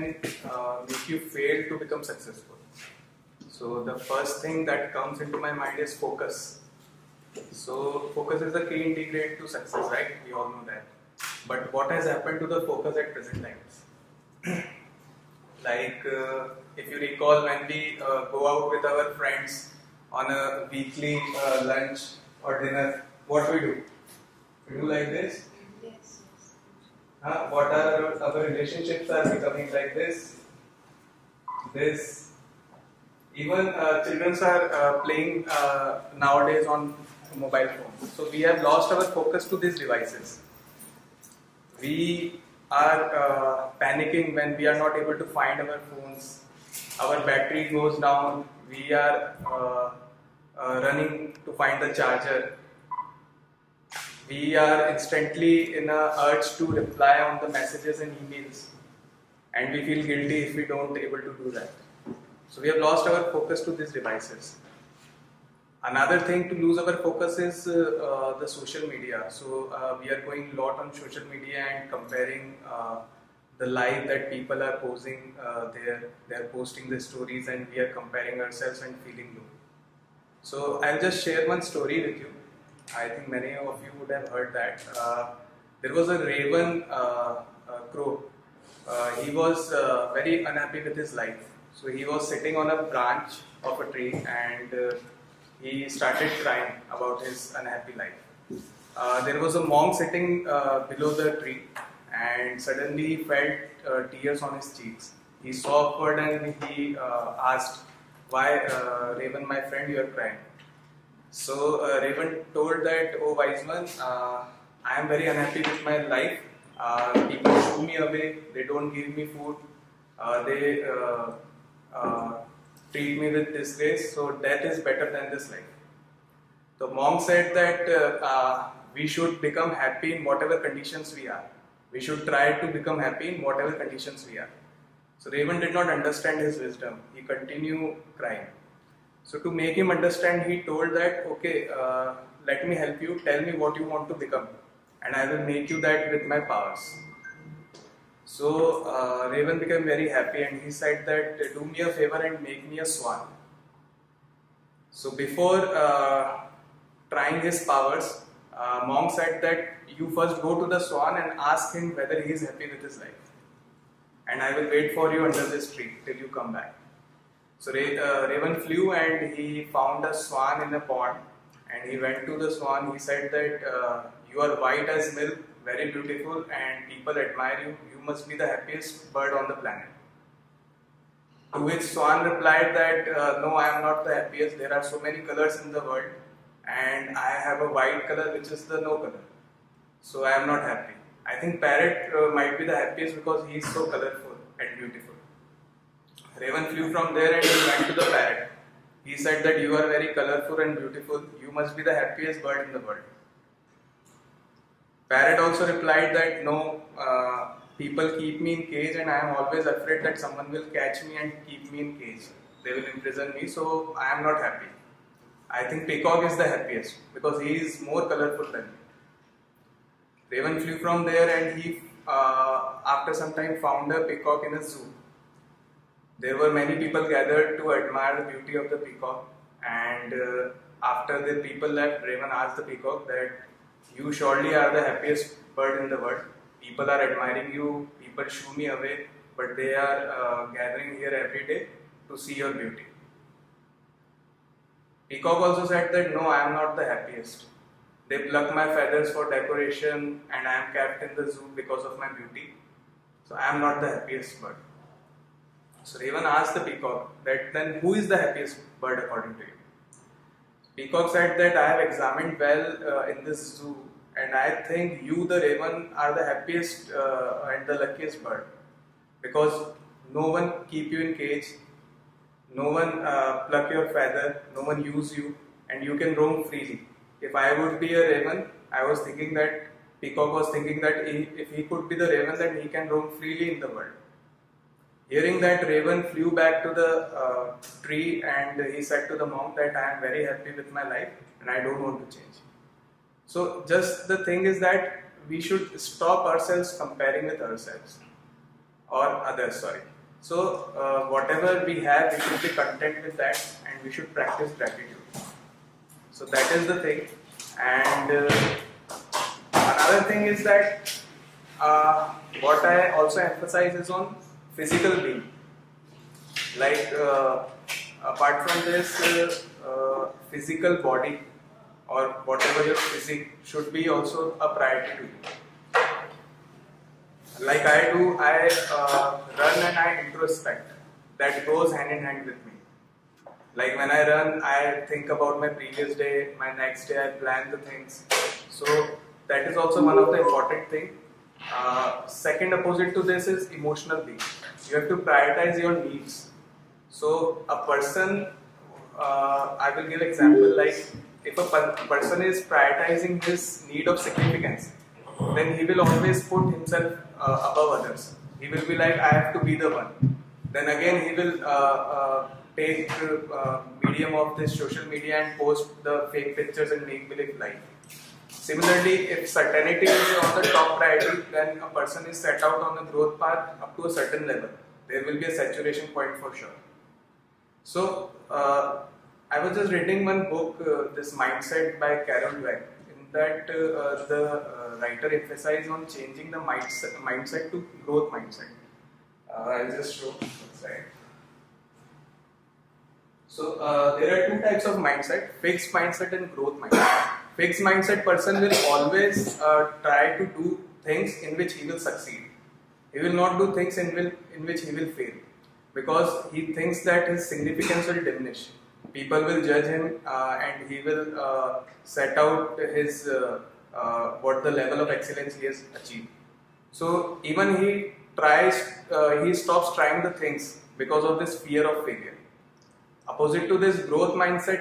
can uh, make you fail to become successful. So the first thing that comes into my mind is focus. So focus is the key ingredient to success, right? We all know that. But what has happened to the focus at present times? like uh, if you recall when we uh, go out with our friends on a weekly uh, lunch or dinner, what we do? We do like this. Huh? What are our, our relationships are becoming like this? This. Even uh, children are uh, playing uh, nowadays on mobile phones. So we have lost our focus to these devices. We are uh, panicking when we are not able to find our phones. Our battery goes down. We are uh, uh, running to find the charger. We are instantly in a urge to reply on the messages and emails, and we feel guilty if we don't able to do that. So we have lost our focus to these devices. Another thing to lose our focus is uh, uh, the social media. So uh, we are going a lot on social media and comparing uh, the life that people are posing uh, there. They are posting the stories and we are comparing ourselves and feeling low. So I'll just share one story with you. I think many of you would have heard that. Uh, there was a raven uh, uh, crow. Uh, he was uh, very unhappy with his life. So he was sitting on a branch of a tree and he started crying about his unhappy life. There was a monk sitting below the tree and suddenly he felt tears on his cheeks. He saw upward and he asked, Why, Raven, my friend, you are crying? So uh, Raven told that, Oh wise one, uh, I am very unhappy with my life. Uh, people shoo me away, they don't give me food, uh, they uh, uh, treat me with disgrace, so death is better than this life. The monk said that we should become happy in whatever conditions we are. We should try to become happy in whatever conditions we are. So Raven did not understand his wisdom. He continued crying. So to make him understand, he told that, okay, uh, let me help you. Tell me what you want to become, and I will make you that with my powers. So uh, Raven became very happy, and he said that, do me a favor and make me a swan. So before uh, trying his powers, uh, monk said that you first go to the swan and ask him whether he is happy with his life, and I will wait for you under this tree till you come back. So uh, Raven flew and he found a swan in a pond, and he went to the swan. He said that uh, you are white as milk, very beautiful, and people admire you. You must be the happiest bird on the planet. To which Swan replied that uh, no, I am not the happiest. There are so many colors in the world, and I have a white color which is the no color. So I am not happy. I think parrot uh, might be the happiest because he is so colorful and beautiful. Raven flew from there and he went to the parrot. He said that you are very colorful and beautiful. You must be the happiest bird in the world. Parrot also replied that no, uh, people keep me in cage and I am always afraid that someone will catch me and keep me in cage. They will imprison me, so I am not happy. I think peacock is the happiest because he is more colorful than me. Raven flew from there and he, uh, after some time, found a peacock in a zoo. There were many people gathered to admire the beauty of the peacock, and uh, after the people left, Raven asked the peacock that you surely are the happiest bird in the world. People are admiring you, people shoo me away, but they are uh, gathering here every day to see your beauty. Peacock also said that no, I am not the happiest. They pluck my feathers for decoration and I am kept in the zoo because of my beauty. So I am not the happiest bird. So Raven asked the peacock that then who is the happiest bird according to you? Peacock said that I have examined well uh, in this zoo and I think you, the raven, are the happiest uh, and the luckiest bird because no one keep you in cage, no one uh, pluck your feather, no one use you, and you can roam freely. If I would be a raven, I was thinking that Peacock was thinking that if he could be the raven, then he can roam freely in the world. Hearing that, Raven flew back to the uh, tree and he said to the monk that I am very happy with my life and I don't want to change. So, just the thing is that we should stop ourselves comparing with ourselves or others, sorry. So uh, whatever we have, we should be content with that, and we should practice gratitude. So that is the thing. And uh, another thing is that uh, what I also emphasize is on physical being. Like uh, apart from this uh, uh, physical body or whatever your physique should be also a priority to you. Like I do, I uh, run and I introspect. That goes hand in hand with me. Like when I run, I think about my previous day, my next day, I plan the things. So that is also one of the important thing. Uh, second opposite to this is emotional being. You have to prioritize your needs. So a person, uh, I will give an example like if a per- person is prioritizing his need of significance, then he will always put himself uh, above others. He will be like, I have to be the one. Then again, he will uh, uh, take medium of this social media and post the fake pictures and make believe life. Similarly, if certainty is on the top priority, then a person is set out on the growth path up to a certain level. There will be a saturation point for sure. So, uh, I was just reading one book, uh, this mindset by Carol Dweck. In that, uh, the uh, writer emphasized on changing the mindset, mindset to growth mindset. Uh, I'll just show one slide. So uh, there are two types of mindset: fixed mindset and growth mindset. Fixed mindset person will always try to do things in which he will succeed. He will not do things in, will, in which he will fail because he thinks that his significance will diminish. People will judge him uh, and he will uh, set out his uh, uh, what the level of excellence he has achieved. So even he tries, uh, he stops trying the things because of this fear of failure. Opposite to this growth mindset